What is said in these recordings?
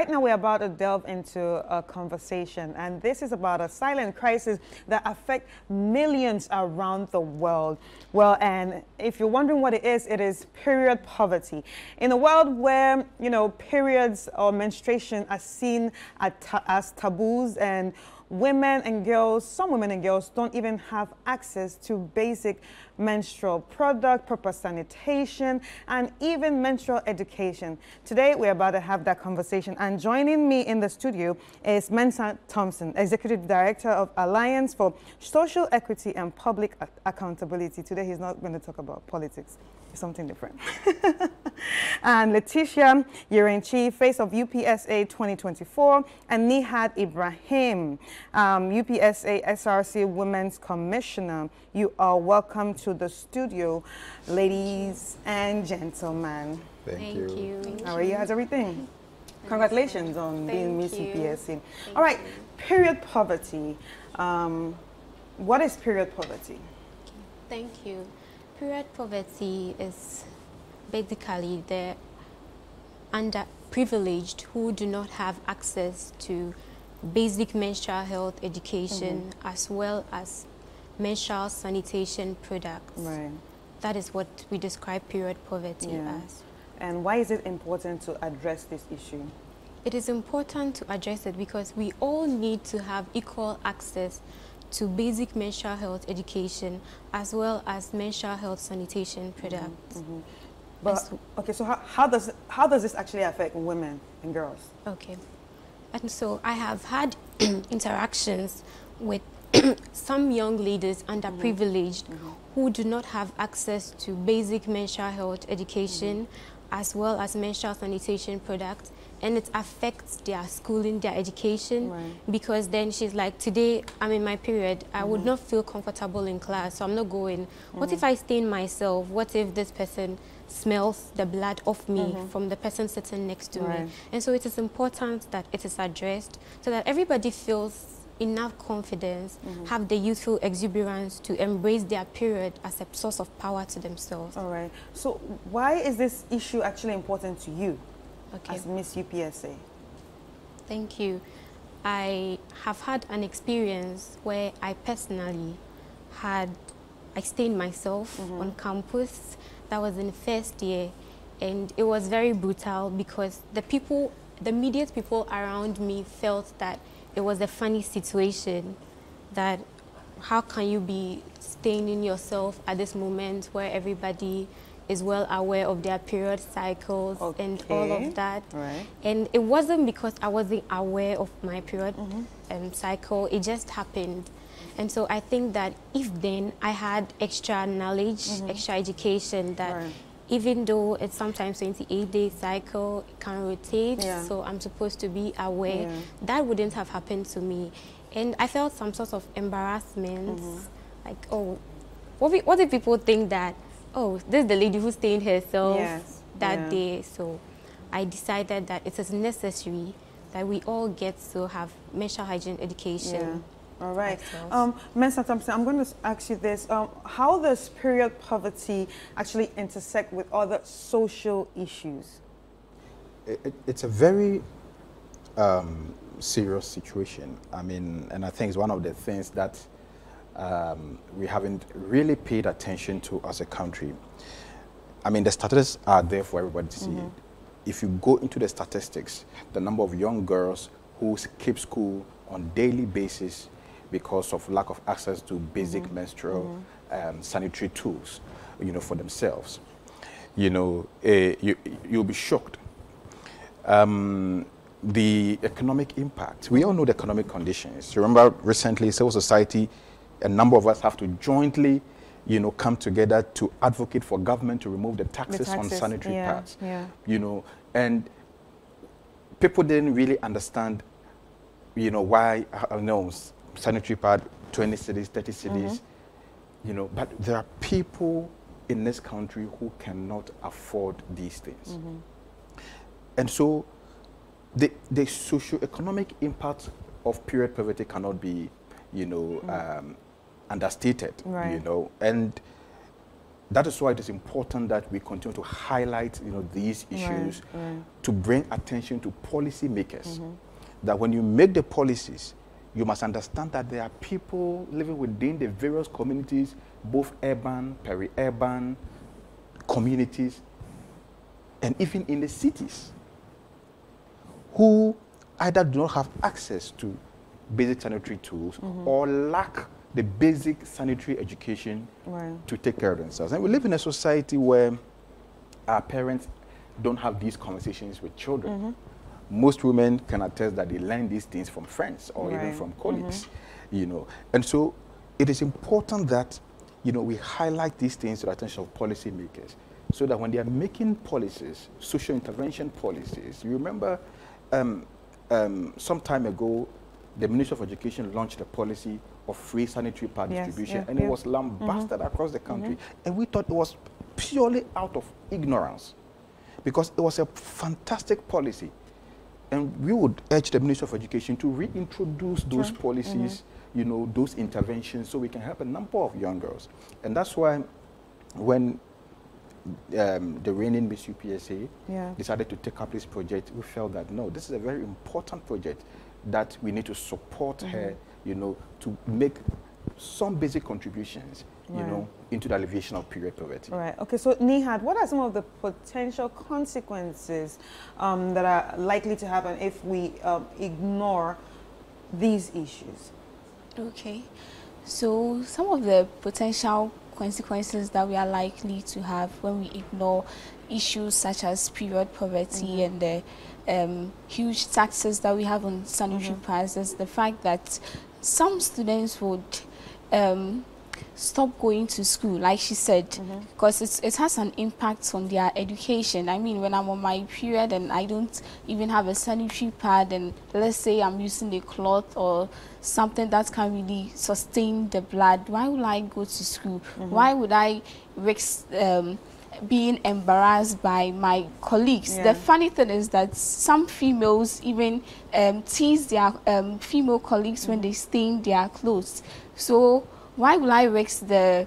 Right now, we're about to delve into a conversation, and this is about a silent crisis that affects millions around the world. Well, and if you're wondering what it is, it is period poverty. In a world where, you know, periods or menstruation are seen as taboos and women and girls, some women and girls don't even have access to basic menstrual product, proper sanitation, and even menstrual education. Today, we're about to have that conversation. And joining me in the studio is Mensah Thompson, Executive Director of Alliance for Social Equity and Public Accountability. Today, he's not going to talk about politics something different. and Letitia Yerenchi, face of UPSA 2024, and Nihad Ibrahim, um, UPSA SRC Women's Commissioner. You are welcome to the studio, ladies and gentlemen. Thank, Thank you. you. How are you? How's everything? Congratulations on Thank being Miss UPSA. All right, period poverty. Um, what is period poverty? Thank you. Period poverty is basically the underprivileged who do not have access to basic menstrual health education mm -hmm. as well as menstrual sanitation products. Right. That is what we describe period poverty yeah. as. And why is it important to address this issue? It is important to address it because we all need to have equal access to basic menstrual health education as well as menstrual health sanitation products. Mm -hmm. But okay, so how, how does how does this actually affect women and girls? Okay, and so I have had interactions with some young ladies underprivileged mm -hmm. who do not have access to basic menstrual health education mm -hmm. as well as menstrual sanitation products and it affects their schooling, their education, right. because then she's like, today I'm in my period, I mm -hmm. would mm-hmm. not feel comfortable in class, so I'm not going. What if I stain myself? What if this person smells the blood of me mm -hmm. from the person sitting next to right. me? And so it is important that it is addressed so that everybody feels enough confidence, mm-hmm. have the youthful exuberance to embrace their period as a source of power to themselves. All right. So why is this issue actually important to you? okay. as Miss UPSA? Thank you. I have had an experience where I personally had, I stayed myself mm -hmm. on campus. That was in first year. And it was very brutal because the people, the immediate people around me felt that it was a funny situation that how can you be staining yourself at this moment where everybody is well aware of their period cycles okay. and all of that. Right. And it wasn't because I wasn't aware of my period mm -hmm. um, cycle, it just happened. And so I think that if then I had extra knowledge, mm -hmm. extra education that right. Even though it's sometimes 28 day cycle, it can rotate, yeah. so I'm supposed to be aware, yeah. that wouldn't have happened to me. And I felt some sort of embarrassment, mm -hmm. like, oh, what, what if people think that oh, this is the lady who stained herself yes. that yeah. day. So I decided that it is necessary that we all get to have menstrual hygiene education. Yeah. All right. Um, Mensah Thompson, I'm going to ask you this. Um, how does period poverty actually intersect with other social issues? It, it, it's a very um, serious situation. I mean, and I think it's one of the things that um, we haven't really paid attention to as a country. I mean, the statistics are there for everybody to see. Mm -hmm. If you go into the statistics, the number of young girls who skip school on daily basis because of lack of access to basic mm -hmm. menstrual mm -hmm. um, sanitary tools, you know, for themselves, you know, uh, you, you'll be shocked. Um, the economic impact. We all know the economic conditions. Remember recently, civil society a number of us have to jointly you know, come together to advocate for government to remove the taxes, the taxes on sanitary yeah, pads. Yeah. You know, and people didn't really understand, you know, why, I know, sanitary pad, 20 cedis, 30 cedis, mm -hmm. you know, but there are people in this country who cannot afford these things. Mm -hmm. And so the, the socio-economic impact of period poverty cannot be, you know, mm -hmm. um, understated, right. you know. And that is why it is important that we continue to highlight you know, these issues Right, right. to bring attention to policymakers. That when you make the policies, you must understand that there are people living within the various communities, both urban, peri-urban communities, and even in the cities, who either do not have access to basic sanitary tools or lack the basic sanitary education Right. to take care of themselves. And we live in a society where our parents don't have these conversations with children. Mm-hmm. Most women can attest that they learn these things from friends or even Right. Mm-hmm. from colleagues, you know. And so it is important that, you know, we highlight these things to the attention of policymakers so that when they are making policies, social intervention policies, you remember um, um, some time ago, the Ministry of Education launched a policy of free sanitary pad Yes, distribution, yeah, and yeah. it was lambasted across the country. And we thought it was purely out of ignorance because it was a fantastic policy. And we would urge the Ministry of Education to reintroduce those policies, you know, those interventions so we can help a number of young girls. And that's why when um, the reigning Miss UPSA Yeah. decided to take up this project, we felt that no, this is a very important project that we need to support her, you know, to make some basic contributions, you Right. know, into the alleviation of period poverty. Right. Okay. So, Nihad, what are some of the potential consequences um, that are likely to happen if we um, ignore these issues? Okay. So some of the potential consequences that we are likely to have when we ignore issues such as period poverty and the um, huge taxes that we have on sanitary pads is the fact that some students would um, stop going to school, like she said, because it's it has an impact on their education. I mean, when I'm on my period and I don't even have a sanitary pad, and let's say I'm using a cloth or something that can really sustain the blood, why would I go to school? Why would I risk um, being embarrassed by my colleagues? Yeah. The funny thing is that some females even um, tease their um, female colleagues when they stain their clothes. So why will I risk the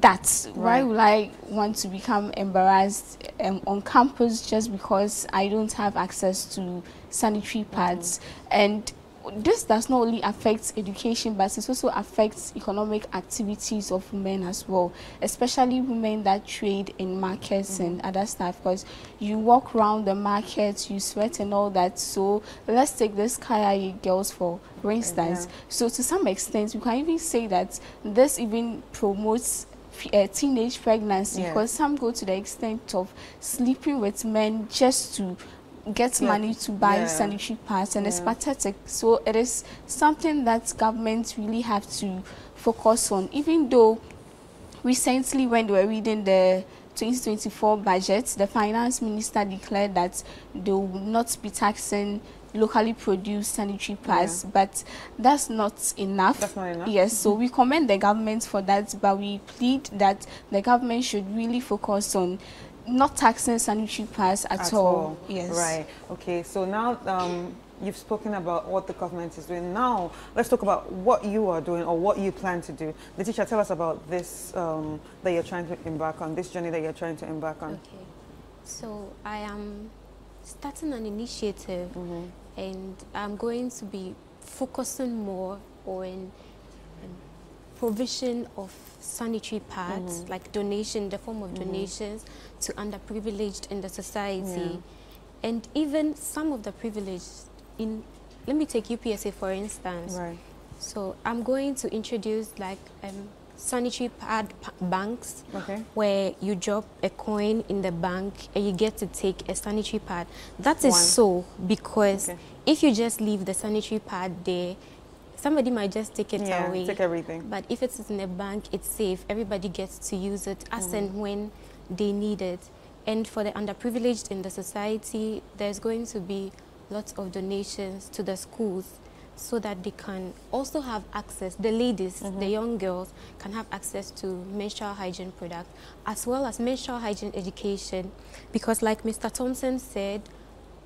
that? Why Right. will I want to become embarrassed um, on campus just because I don't have access to sanitary pads? And this does not only affect education, but it also affects economic activities of women as well, especially women that trade in markets and other stuff. Because you walk around the market, you sweat and all that. So let's take this Kaya girls for for instance. yeah. So to some extent, we can even say that this even promotes uh, teenage pregnancy because some go to the extent of sleeping with men just to get Yeah. money to buy Yeah. sanitary pads and it's pathetic. So it is something that governments really have to focus on, even though recently when they were reading the 2024 budget, the finance minister declared that they will not be taxing locally produced sanitary pads, but that's not enough. That's not enough. Yes, so mm-hmm. we commend the government for that, but we plead that the government should really focus on not taxing sanitary pads at, all. Yes. Right. Okay. So now um, you've spoken about what the government is doing. Now let's talk about what you are doing or what you plan to do. Letitia, tell us about this um, that you're trying to embark on, this journey that you're trying to embark on. Okay. So I am starting an initiative and I'm going to be focusing more on provision of sanitary pads, like donation, the form of donations to underprivileged in the society. And even some of the privileged in, let me take UPSA for instance. Right. So I'm going to introduce like um, sanitary pad pa- banks Okay. where you drop a coin in the bank and you get to take a sanitary pad. That is One. so because Okay. if you just leave the sanitary pad there, somebody might just take it Yeah. away. Take everything. But if it is in a bank, it's safe. Everybody gets to use it as Mm-hmm. and when they need it. And for the underprivileged in the society, there's going to be lots of donations to the schools so that they can also have access, the ladies, Mm-hmm. the young girls can have access to menstrual hygiene products as well as menstrual hygiene education. Because like Mr. Thompson said,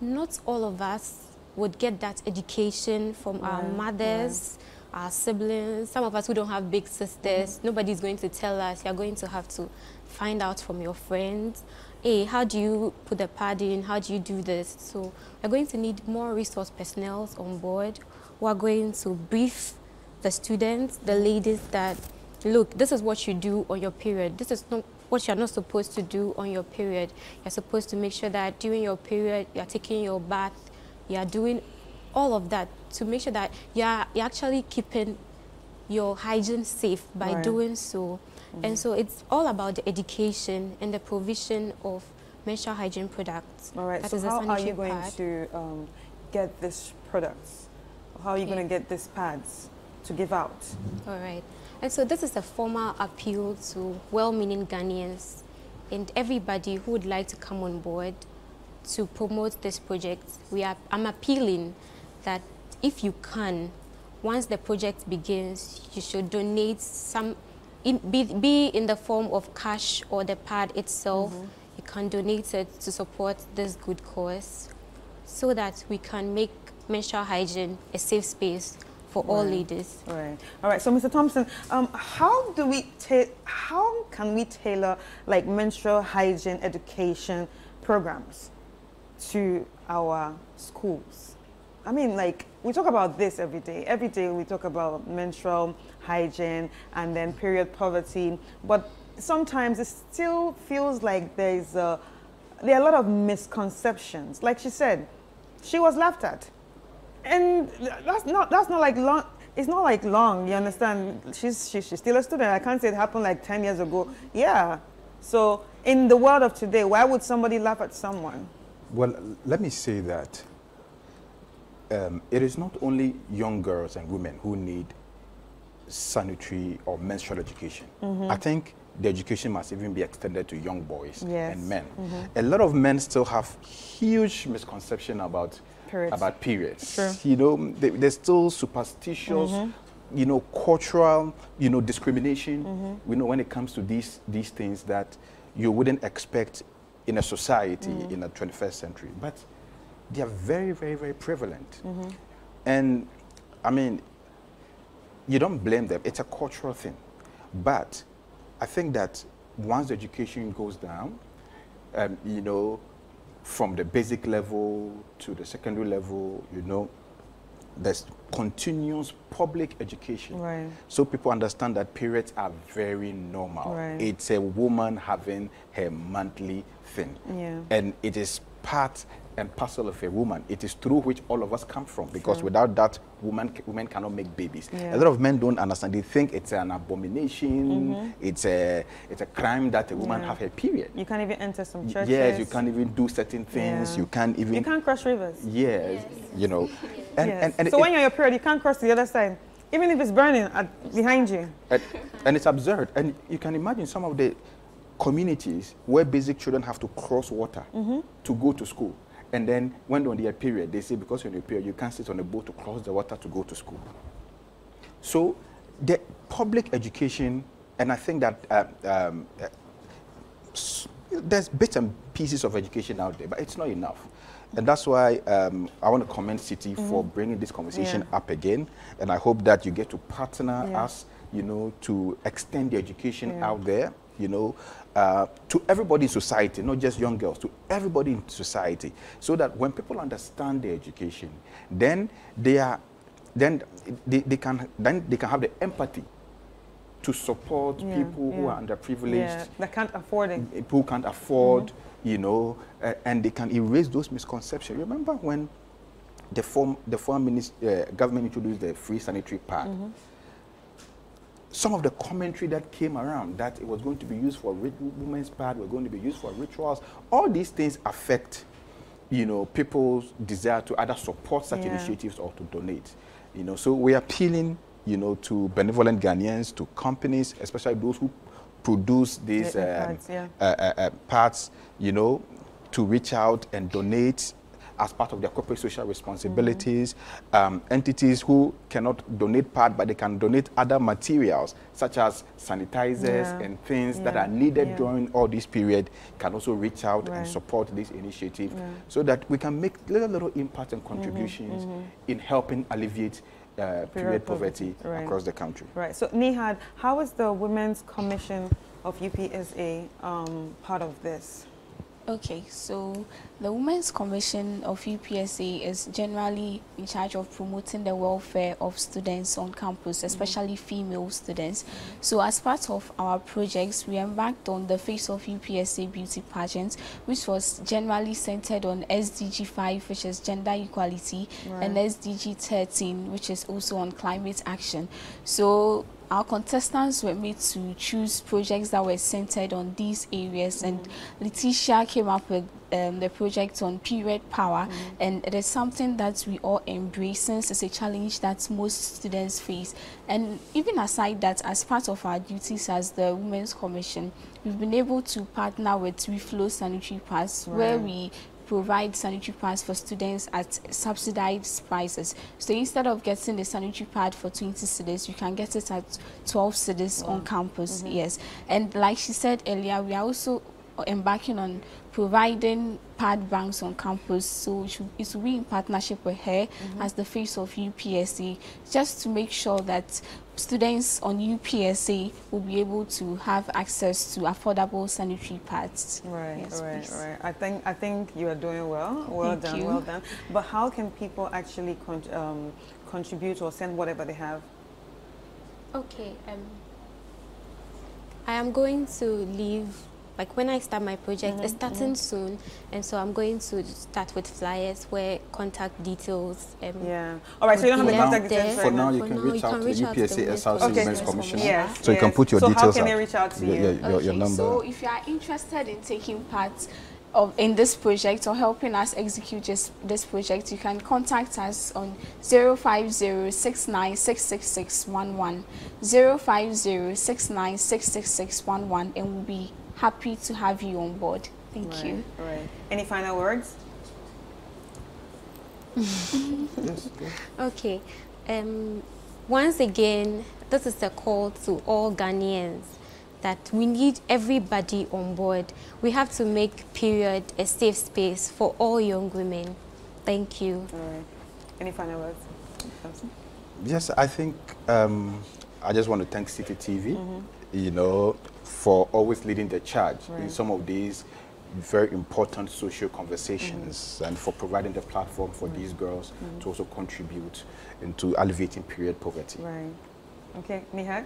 not all of us would get that education from our Right, mothers, our siblings, some of us who don't have big sisters, mm -hmm. nobody's going to tell us. You're going to have to find out from your friends. Hey, how do you put the pad in? How do you do this? So we're going to need more resource personnel on board. We're going to brief the students, the ladies that, look, this is what you do on your period. This is not what you're not supposed to do on your period. You're supposed to make sure that during your period, you're taking your bath, you're doing all of that to make sure that you're, you're actually keeping your hygiene safe by right. doing so. Mm -hmm. And so it's all about the education and the provision of menstrual hygiene products. All right, that so how are you going pad. to um, get these products? How are you okay. going to get these pads to give out? All right. And so this is a formal appeal to well-meaning Ghanaians and everybody who would like to come on board to promote this project. We are, I'm appealing that if you can, once the project begins, you should donate some, in, be, be in the form of cash or the pad itself. Mm -hmm. You can donate it to support this good cause so that we can make menstrual hygiene a safe space for right. all ladies. Right. All right. So, Mr. Thompson, um, how do we how can we tailor like menstrual hygiene education programs to our schools? I mean, like, we talk about this every day. Every day we talk about menstrual hygiene and then period poverty, but sometimes it still feels like there's a, there are a lot of misconceptions. Like she said, she was laughed at. And that's not, that's not like long, it's not like long, you understand? She's, she, she's still a student. I can't say it happened like 10 years ago. Yeah. So in the world of today, why would somebody laugh at someone? Well, let me say that um, it is not only young girls and women who need sanitary or menstrual education. Mm -hmm. I think the education must even be extended to young boys yes. and men. Mm -hmm. A lot of men still have huge misconception about periods. about periods. Sure. You know, they, they're still superstitious. Mm -hmm. You know, cultural, you know, discrimination. Mm-hmm. You know, when it comes to these these things that you wouldn't expect in a society mm-hmm. in the 21st century. But they are very, very, very prevalent. Mm -hmm. And I mean, you don't blame them. It's a cultural thing. But I think that once the education goes down, um, you know, from the basic level to the secondary level, you know, there's continuous public education. Right. So people understand that periods are very normal. Right. It's a woman having her monthly thing. Yeah. And it is part and parcel of a woman. It is through which all of us come from because sure. without that, woman, women cannot make babies. Yeah. A lot of men don't understand. They think it's an abomination. Mm -hmm. It's a it's a crime that a woman yeah. have her period. You can't even enter some churches. Yes, you can't even do certain things. Yeah. You can't even. You can't cross rivers. Yes, yes. you know. And, yes. and, and so it, when you're on your period, you can't cross the other side. Even if it's burning at, behind you. And, and it's absurd. And you can imagine some of the communities where basic children have to cross water mm -hmm. to go to school. And then when on their period, they say because you're on your period, you can't sit on a boat to cross the water to go to school. So the public education, and I think that uh, um, uh, there's bits and pieces of education out there, but it's not enough. And that's why um, I want to commend Citi mm -hmm. for bringing this conversation yeah. up again. And I hope that you get to partner yeah. us, you know, to extend the education yeah. out there you know, uh, to everybody in society, not just young girls, to everybody in society, so that when people understand their education, then they are, then they, they can, then they can have the empathy to support yeah, people yeah. who are underprivileged, yeah, that can't afford it, who can't afford, mm -hmm. you know, uh, and they can erase those misconceptions. Remember when the form, the former uh, government introduced the free sanitary pad? Mm -hmm some of the commentary that came around that it was going to be used for women's pad, were going to be used for rituals. All these things affect, you know, people's desire to either support such yeah. initiatives or to donate. You know, so we are appealing, you know, to benevolent Ghanaians, to companies, especially those who produce these um, parts, yeah. uh, uh, uh, parts, you know, to reach out and donate as part of their corporate social responsibilities. Mm -hmm. um, entities who cannot donate part, but they can donate other materials, such as sanitizers yeah. and things yeah. that are needed yeah. during all this period, can also reach out right. and support this initiative so that we can make little, little impact and contributions mm -hmm. in helping alleviate uh, period, poverty, poverty. Right. across the country. Right. So Nihad, how is the Women's Commission of UPSA um, part of this? Okay, so the Women's Commission of UPSA is generally in charge of promoting the welfare of students on campus, mm-hmm. especially mm -hmm. female students. So as part of our projects, we embarked on the Face of UPSA Beauty Pageant, which was generally centered on SDG 5, which is gender equality, right. and SDG 13, which is also on climate action. So our contestants were made to choose projects that were centered on these areas mm. and Letitia came up with um, the project on period power mm. and it is something that we all embrace since it's a challenge that most students face and even aside that as part of our duties as the Women's Commission we've been able to partner with Reflow Sanitary Pads right. where we provide sanitary pads for students at subsidized prices. So instead of getting the sanitary pad for 20 cedis, you can get it at 12 cedis wow. on campus. Mm -hmm. Yes. And like she said earlier, we are also embarking on providing pad banks on campus. So it will be in partnership with her mm -hmm. as the face of UPSA, just to make sure that students on UPSA will be able to have access to affordable sanitary pads. Right, yes, right, please. right. I think I think you are doing well. Well Thank done, you. well done. But how can people actually con um, contribute or send whatever they have? Okay. Um, I am going to leave like when I start my project, mm -hmm, it's starting mm -hmm. soon, and so I'm going to start with flyers where contact details. Um, yeah. All right. So you don't have the contact details. For now, you can reach out to the UPSA SRC okay. Women's Commission. Yes. So you can put your so details. So how can they reach out to you? Your, your, okay, your number. So if you are interested in taking part of in this project or helping us execute this, this project, you can contact us on 05069666611, 05069666611, and we'll be happy to have you on board. Thank right, you. Right. Any final words? okay. Um, once again, this is a call to all Ghanaians that we need everybody on board. We have to make period a safe space for all young women. Thank you. All right. Any final words? Yes, I think um, I just want to thank Citi TV. Mm -hmm. You know, for always leading the charge right. in some of these very important social conversations mm and for providing the platform for mm these girls mm to also contribute into alleviating period poverty. Right. Okay, Nihad?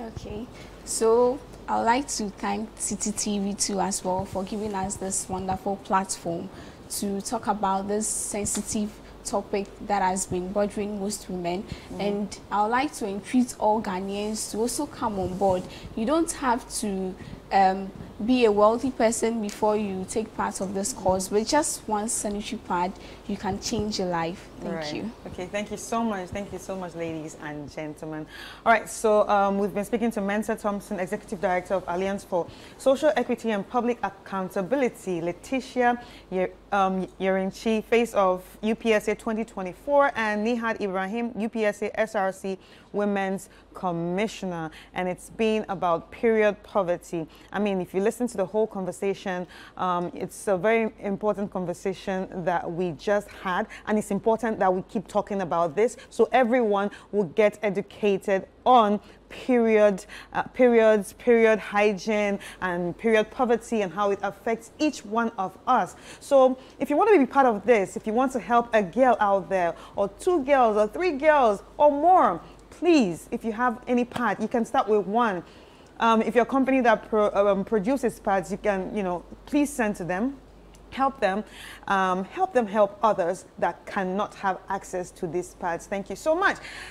Okay, so I'd like to thank Citi TV too as well for giving us this wonderful platform to talk about this sensitive topic that has been bothering most women mm -hmm. and I would like to entreat all Ghanaians to also come on board. You don't have to um, be a wealthy person before you take part of this course, but just one sanitary pad, you can change your life. Thank right. you. Okay, thank you so much. Thank you so much, ladies and gentlemen. All right, so um, we've been speaking to Mensah Thompson, Executive Director of Alliance for Social Equity and Public Accountability, Letitia um, Yerinchi, face of UPSA 2024, and Nihad Ibrahim, UPSA SRC Women's Commissioner. And it's been about period poverty. I mean, if you listen to the whole conversation, um, it's a very important conversation that we just had. And it's important that we keep talking about this so everyone will get educated on period, uh, periods, period hygiene, and period poverty and how it affects each one of us. So if you want to be part of this, if you want to help a girl out there, or two girls, or three girls, or more, please, if you have any pad, you can start with one. Um, if you're a company that pro, um, produces pads, you can, you know, please send to them help them, um, help them help others that cannot have access to these pads. Thank you so much.